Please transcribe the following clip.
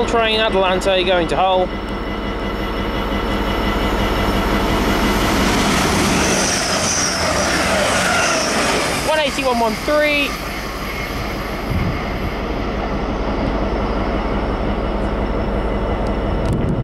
Hull train, Adelante, going to Hull. One eighty one one three.